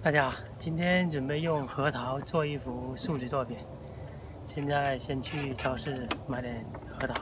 大家好，今天准备用核桃做一幅树脂作品。现在先去超市买点核桃。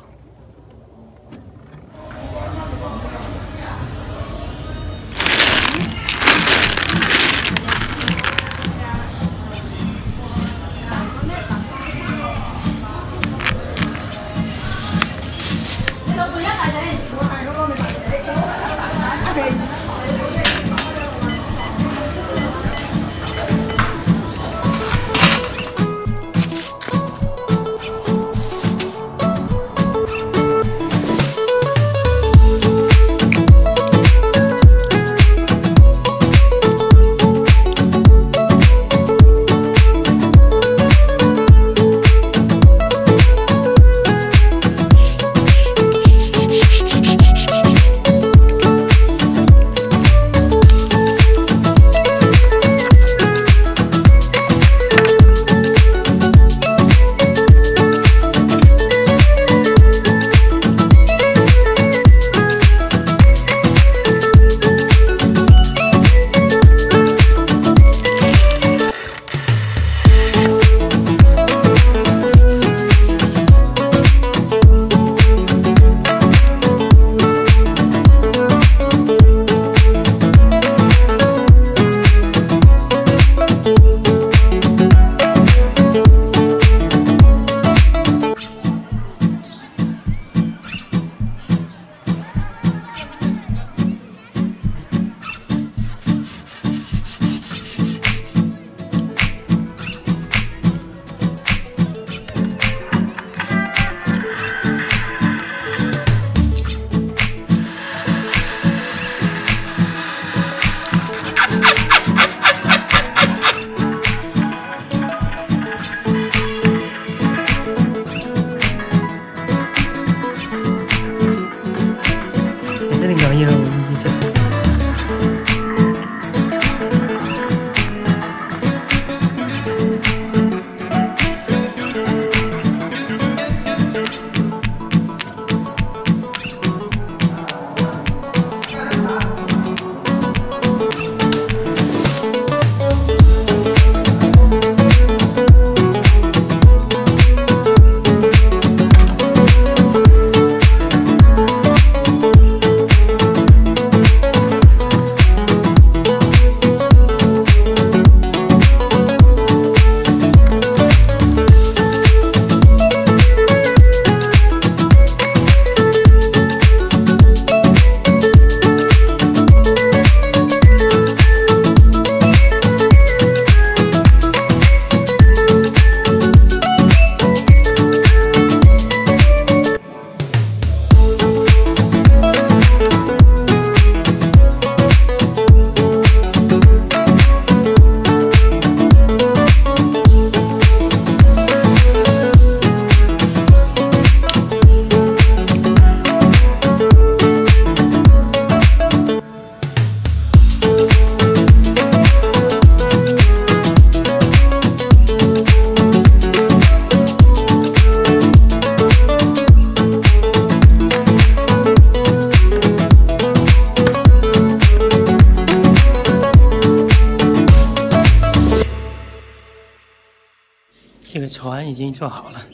船已经做好了，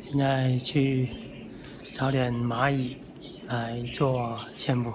现在去找点蚂蚁来做嵌布。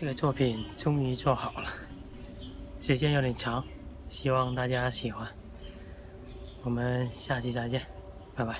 这个作品终于做好了，时间有点长，希望大家喜欢。我们下期再见，拜拜。